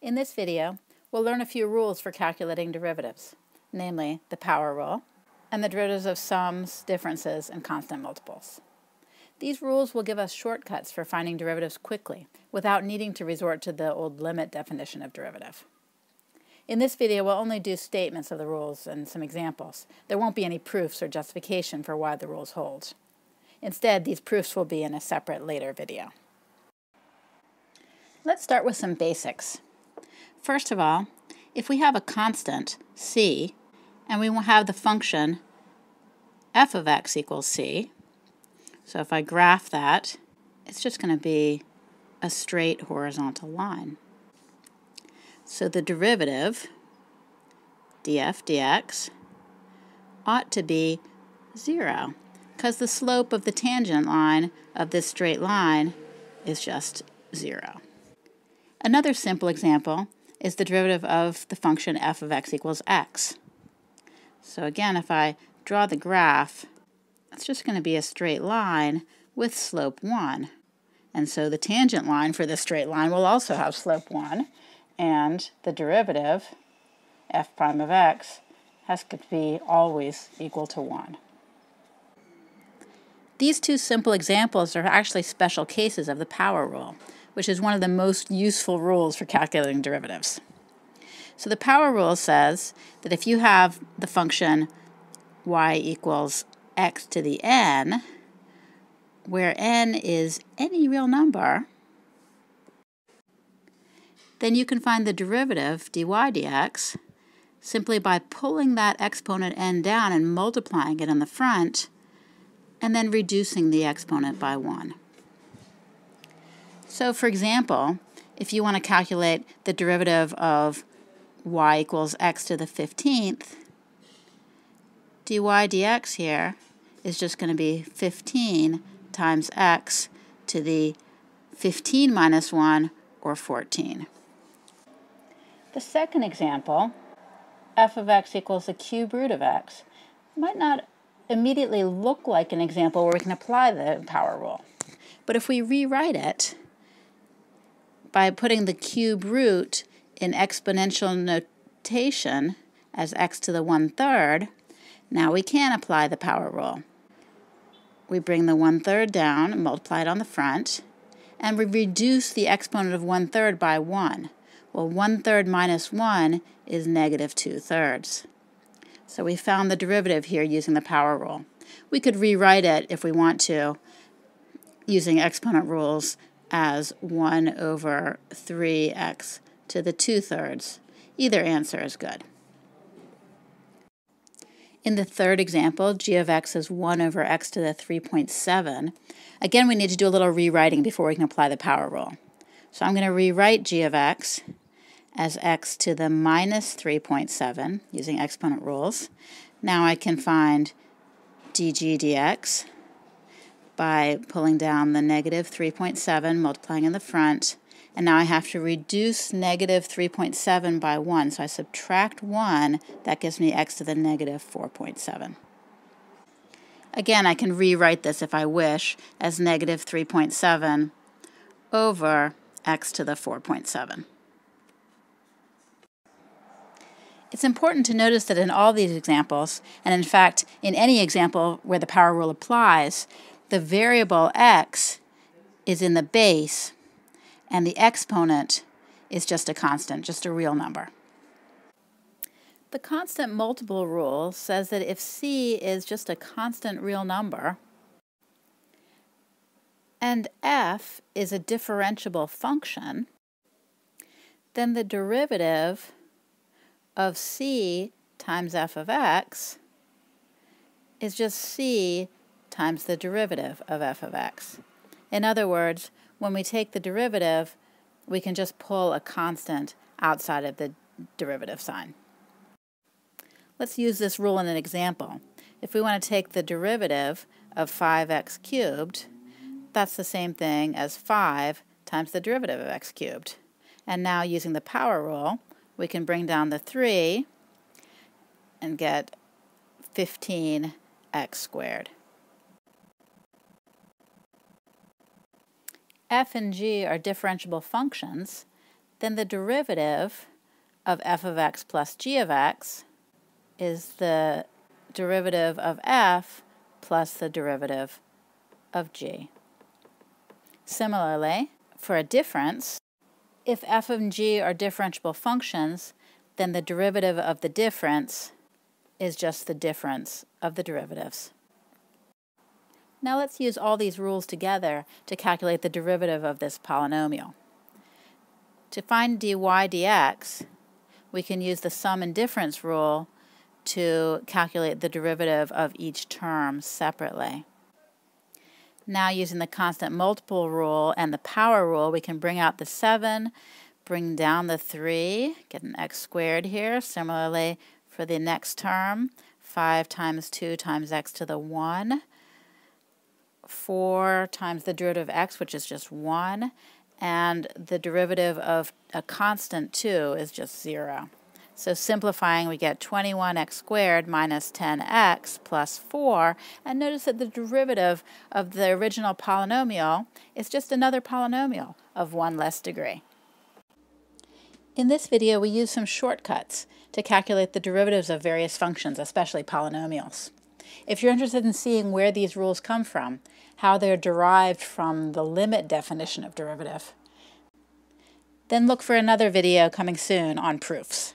In this video, we'll learn a few rules for calculating derivatives, namely the power rule and the derivatives of sums, differences, and constant multiples. These rules will give us shortcuts for finding derivatives quickly without needing to resort to the old limit definition of derivative. In this video, we'll only do statements of the rules and some examples. There won't be any proofs or justification for why the rules hold. Instead, these proofs will be in a separate later video. Let's start with some basics. First of all, if we have a constant, c, and we will have the function f of x equals c, so if I graph that, it's just going to be a straight horizontal line. So the derivative, df dx, ought to be 0, because the slope of the tangent line of this straight line is just 0. Another simple example is the derivative of the function f of x equals x. So again, if I draw the graph, it's just going to be a straight line with slope 1. And so the tangent line for this straight line will also have slope 1, and the derivative, f prime of x, has to be always equal to 1. These two simple examples are actually special cases of the power rule which is one of the most useful rules for calculating derivatives. So the power rule says that if you have the function y equals x to the n, where n is any real number, then you can find the derivative dy dx simply by pulling that exponent n down and multiplying it in the front, and then reducing the exponent by 1. So for example, if you want to calculate the derivative of y equals x to the 15th, dy dx here is just going to be 15 times x to the 15 minus 1, or 14. The second example, f of x equals the cube root of x, might not immediately look like an example where we can apply the power rule. But if we rewrite it, by putting the cube root in exponential notation as x to the one-third, now we can apply the power rule. We bring the one-third down multiply it on the front, and we reduce the exponent of one-third by 1. Well, one-third minus 1 is negative 2 thirds. So we found the derivative here using the power rule. We could rewrite it if we want to using exponent rules as 1 over 3x to the 2 thirds. Either answer is good. In the third example, g of x is 1 over x to the 3.7. Again, we need to do a little rewriting before we can apply the power rule. So I'm going to rewrite g of x as x to the minus 3.7 using exponent rules. Now I can find dg dx by pulling down the negative 3.7, multiplying in the front, and now I have to reduce negative 3.7 by 1. So I subtract 1, that gives me x to the negative 4.7. Again, I can rewrite this if I wish as negative 3.7 over x to the 4.7. It's important to notice that in all these examples, and in fact in any example where the power rule applies, the variable x is in the base and the exponent is just a constant, just a real number. The constant multiple rule says that if c is just a constant real number and f is a differentiable function, then the derivative of c times f of x is just c times the derivative of f of x. In other words, when we take the derivative, we can just pull a constant outside of the derivative sign. Let's use this rule in an example. If we want to take the derivative of 5x cubed, that's the same thing as 5 times the derivative of x cubed. And now using the power rule, we can bring down the 3 and get 15x squared. F and g are differentiable functions, then the derivative of f of x plus g of x is the derivative of f plus the derivative of g. Similarly, for a difference, if f and g are differentiable functions, then the derivative of the difference is just the difference of the derivatives. Now let's use all these rules together to calculate the derivative of this polynomial. To find dy dx, we can use the sum and difference rule to calculate the derivative of each term separately. Now using the constant multiple rule and the power rule, we can bring out the 7, bring down the 3, get an x squared here. Similarly, for the next term, 5 times 2 times x to the 1. 4 times the derivative of x, which is just 1, and the derivative of a constant 2 is just 0. So simplifying, we get 21x squared minus 10x plus 4. And notice that the derivative of the original polynomial is just another polynomial of one less degree. In this video, we use some shortcuts to calculate the derivatives of various functions, especially polynomials. If you're interested in seeing where these rules come from, how they're derived from the limit definition of derivative, then look for another video coming soon on proofs.